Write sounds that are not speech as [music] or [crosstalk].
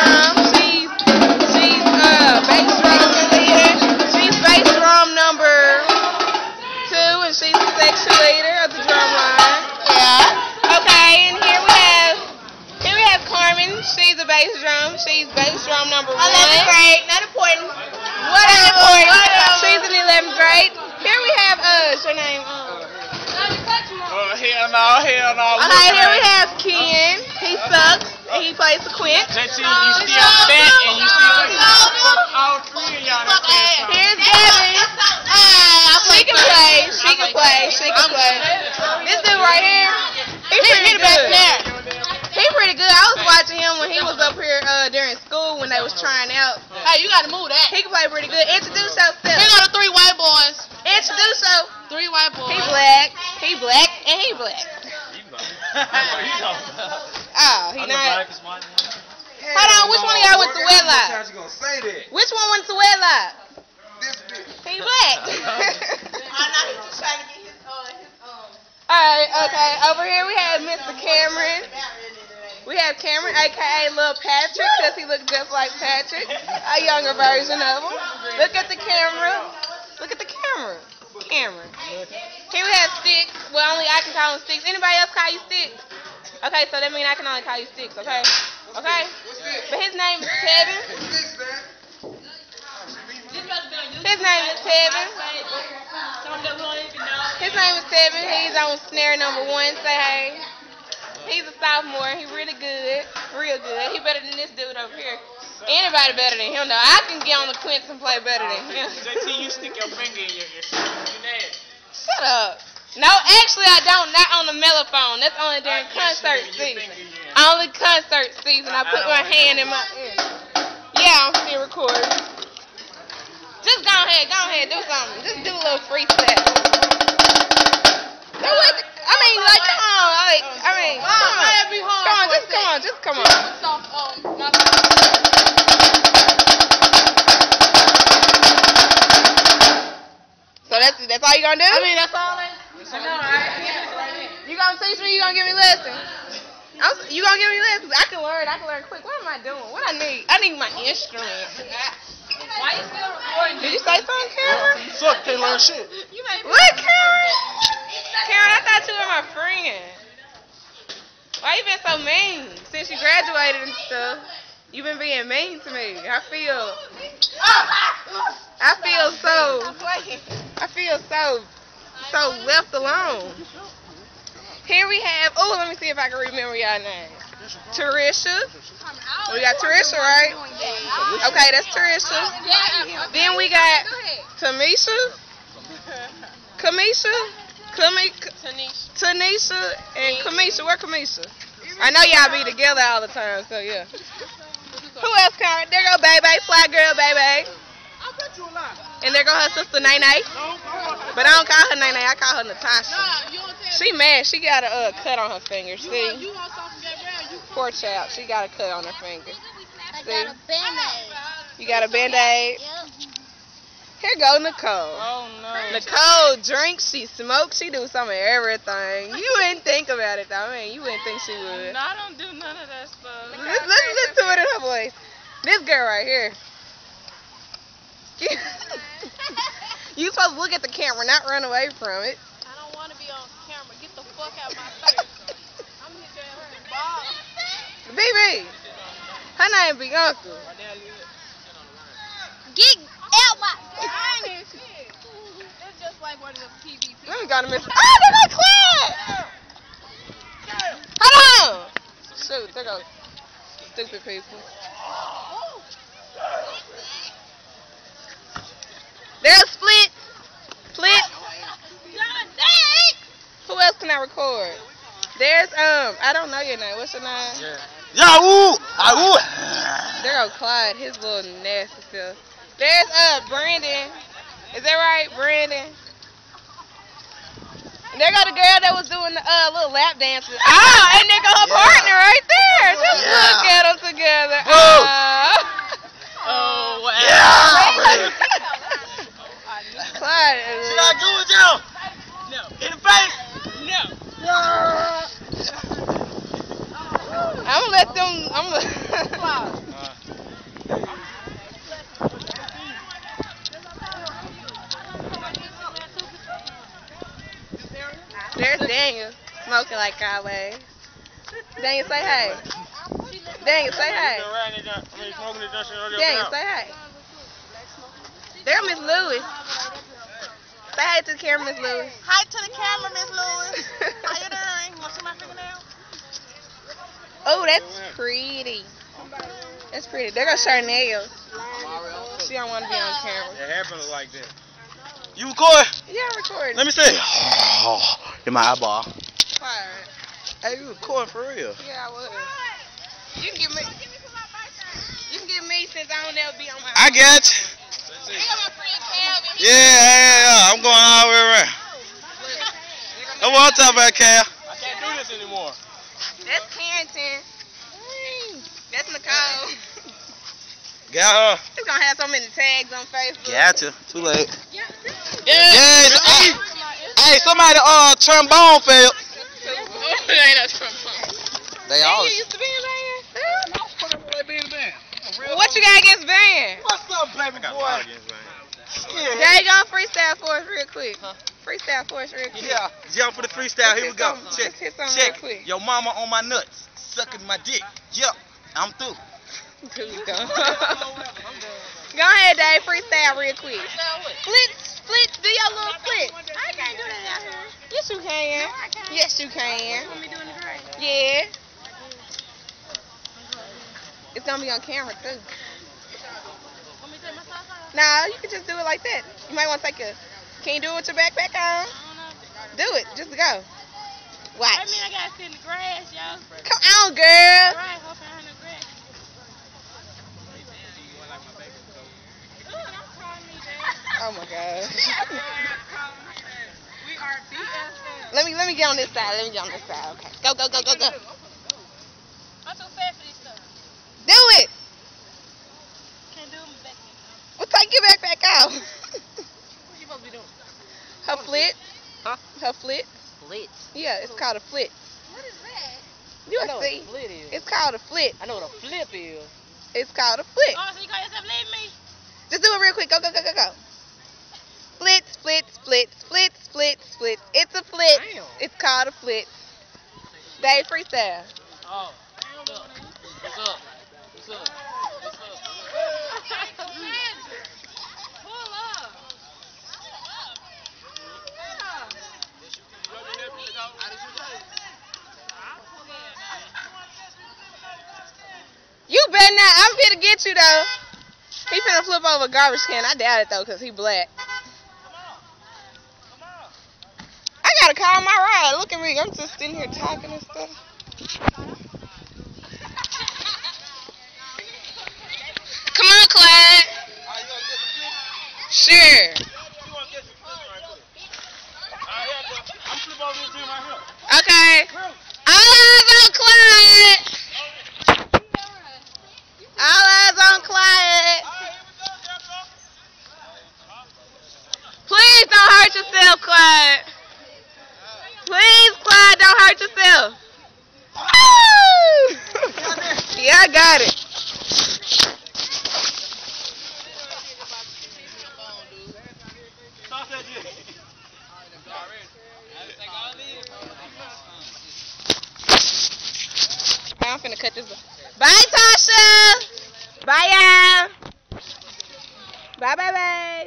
drum. She's she's uh bass drum leader. She's bass drum number two, and she's the section leader of the drum. Yeah. Okay, and here we have here we have Carmen. She's a bass drum. She's bass drum number one. 11th grade, not important. Whatever. Whatever. She's in 11th grade. Here we have uh, what's your name? Um, Oh, hell no, hell no. Okay, here we have Ken. He sucks. And he plays the quint. JT, you still fat and you still fuck all three of y'all. Fuck. Here's Gabby. She can play. She can play. She can play. This dude right here, he pretty good. He pretty good. I was watching him when he was up here uh, during school when they was trying out. Hey, you gotta move that. He can play pretty good. Introduce Here yourself. go the three white boys. Introduce yourself. Three white boys. He black. He black and he black. [laughs] [laughs] Oh, he not. Hold on, which one of y'all went to wedlock? Sometimes you gonna say that. Which one went to wedlock? This bitch. He black. [laughs] I know [laughs] he's just trying to get his, uh, his, um, Alright, okay. Over here we have Mr. Cameron. We have Cameron, aka Lil Patrick, because he looks just like Patrick, a younger version of him. Look at the camera. Look at the camera. Cameron. Here we have Sticks. Well, only I can call him Sticks. Anybody else call you Sticks? Okay, so that means I can only call you Sticks, okay? Okay? But his name is Kevin. Six, man. His name is Tevin. His name is Tevin. He's on snare number one. Say hey. He's a sophomore. He really good. Real good. He better than this dude over here. Anybody better than him though. I can get on the quints and play better than him. JT, you stick your finger in your ear. You actually I don't. Not on the mellophone. That's only during concert season. Only concert season. I put my hand in my ear. Yeah, I'm still recording. Just go ahead, go ahead, do something. Just do a little freestyle. That was, I mean, like, come on, like, I mean, come on. Come on, just come on, just come on. Um, my So that's that's all you gonna do? I mean, that's all that. [laughs] You gonna teach me? You gonna give me lessons? I'm, you gonna give me lessons? I can learn. I can learn quick. What am I doing? What I need? I need my instrument. Why you still recording? Did you say something, Karen? Suck, can't learn shit. You made What, Karen? Karen, I thought you were my friend. Why you been so mean since you graduated and stuff? You been being mean to me. I feel. Oh, I feel so. I feel so so left alone. Here we have. Oh, let me see if I can remember y'all name. Tarisha. We got Tarisha, right? Okay, that's. Yeah. Then we got Tamisha, Kamisha, Kami, Tanisha. Tanisha, and Kamisha. Where Kamisha? I know y'all be together all the time, so yeah. Who else, Karen? There go Baby, fly girl, Baby. And there go her sister Nene. But I don't call her Nene, I call her Natasha. Nah, you don't tell She mad. She got a uh, cut on her finger. You want, See, you want that round, you poor child. She got a cut on her finger. I See? got a band-aid. You got a band-aid. Yep. Here go Nicole. Oh no. Nicole drinks, she smokes, she do some of everything. You wouldn't think about it though. I mean, you wouldn't think she would. No, I don't do none of that stuff. Listen, listen to it in her voice. This girl right here. [laughs] you supposed to look at the camera, not run away from it. I don't want to be on camera. Get the fuck out of my face. I'm hit your ass with a. BB. Her name Bianca. Get out my. I ain't. It's just like one of them PvP. Let me go to Miss. Oh, there go Claude. Hold on. Shoot, there goes stupid people. There's Split. Split. Who else can I record? There's um, I don't know your name. What's your name? Yeah, I ooh. There go Claude, his little nasty self. There's uh Brandon. Is that right, Brandon? And there go the girl that was doing the uh little lap dances. Oh, and there go her Yeah. partner right there. Just Yeah. look at them together. Boo. Oh. Oh, wow. Claude. Should I do it now? No. In the face? No. I'm gonna let them. I'm gonna. There's Daniel smoking like always. Daniel, say hey. Daniel, say hey. Daniel, say hey. There, Miss Lewis. Say hey to the camera, Miss Lewis. Hi to the camera, Miss Lewis. [laughs] How you doing? Want to see my fingernail? oh, that's pretty. That's pretty. They're gonna show her nails. She don't want to be on camera. It happens like that. You record? Yeah, I'm recording. Let me see. [laughs] in my eyeball. Quiet. Hey, you recording for real? Yeah, I was. You can give me. You can give me since I don't ever be on my. I got you. You my friend Calvin. Yeah, yeah, yeah. I'm going all the way around. That's what I'm talking about, Cal. I can't do this anymore. That's Carrington. That's Nicole. Got her. She's gonna have so many tags on Facebook. Gotcha. Too late. Yeah. Yes. Hey, hey, somebody uh trombone failed. ain't no trombone. They all. Used to be in band? What you got against band? What's up, baby boy? There you go, freestyle for us real quick. Freestyle for us real quick. Yeah, jump for the freestyle. Here we go. Let's Check, hit something check. real quick. Your mama on my nuts, sucking my dick. Yup, I'm through. Here we go. go ahead, Dave. Freestyle real quick. Split, split. Do your little split. I can't do that out here. Yes, you can. Yes, you can. Yeah. It's gonna be on camera too. Nah, you can just do it like that. You might want to take a. Can you do it with your backpack on? Do it. Just go. Watch. I mean, I gotta sit in the grass, y'all. Come on, girl. Right, hoping I in the grass. Ooh, don't call me that. Oh my god. We are BFF. let me let me get on this side. Let me get on this side. Okay. Go go go go go. I'm too fat for this stuff. Do it. Can't do them back then. Well, take your backpack out. What you supposed to be doing? Her flit. Huh? Her flit. Split. Yeah, it's called a flit. What is that? You I will know see. what a split is. It's called a flit. I know what a flip is. It's called a flit. Oh, so you call yourself leave me? Just do it real quick. Go go go go go. Split, split, split, split, split, split. It's a flit. Damn. It's called a flit. Dave freestyle. Oh. What's up? What's up? What's up? What's up? Pull up. You better not. I'm here to get you though. He finna flip over a garbage can. I doubt it though, cause he black. I gotta call my ride. Look at me. I'm just sitting here talking and stuff. Come on, Claude. Sure. Okay. All eyes on Claude. All eyes on Claude. Please don't hurt yourself, Claude. Please, don't hurt yourself. Yeah, I got it. I'm finna cut this. Bye, Tasha. Bye, y'all. Bye, bye, bye.